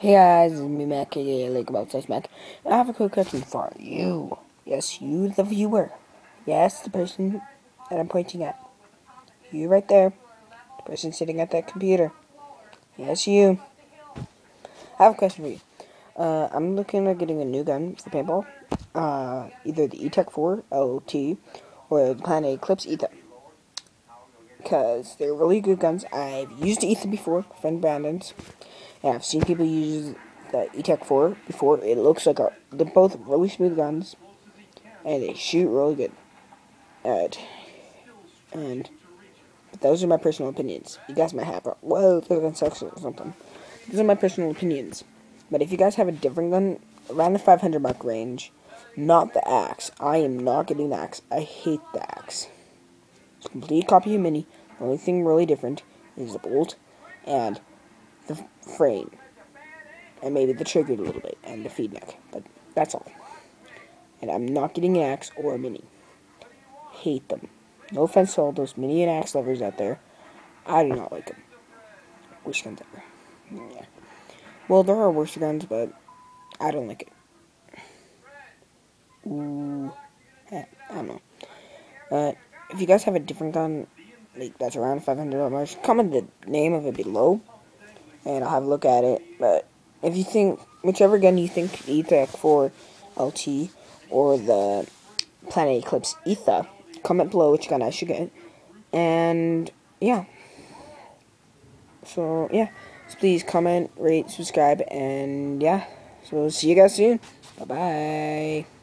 Hey guys, it's me Mac, aka Lake About Size Mac. I have a quick question for you. Yes, you, the viewer. Yes, the person that I'm pointing at. You right there. The person sitting at that computer. Yes, you. I have a question for you. Uh, I'm looking at getting a new gun for paintball. Uh, either the Etek 4 LT or the Planet Eclipse Etha. Because they're really good guns. I've used Etha before, friend Brandon's. And I've seen people use the Etek 4 before. It looks like a, they're both really smooth guns. And they shoot really good. And those are my personal opinions. You guys might have, a, whoa, this gun sucks or something. Those are my personal opinions. But if you guys have a different gun, around the 500 buck range, not the axe. I am not getting the axe. I hate the axe. It's a complete copy of Mini. The only thing really different is the bolt and the frame. And maybe the trigger a little bit and the feed neck. But that's all. And I'm not getting an axe or a Mini. Hate them. No offense to all those Mini and axe lovers out there. I do not like them. Worst guns ever. Yeah. Well, there are worse guns, but I don't like it. Ooh. I don't know. Uh, if you guys have a different gun, like that's around $500, comment the name of it below, and I'll have a look at it. But if you think, whichever gun you think, Etek 4 LT or the Planet Eclipse Etha, comment below which gun I should get. And, yeah. So, yeah. So please comment, rate, subscribe, and, yeah. So, see you guys soon. Bye-bye.